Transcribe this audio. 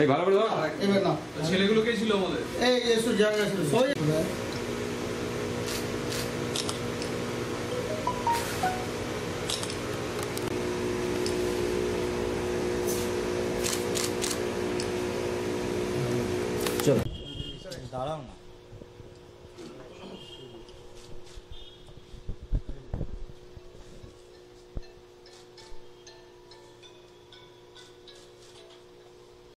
এই ভালো করে দাও এবার না ছেলেগুলো কে ছিল আমাদের এই এসো জায়গা ছিল সই চলো দাঁড়াও না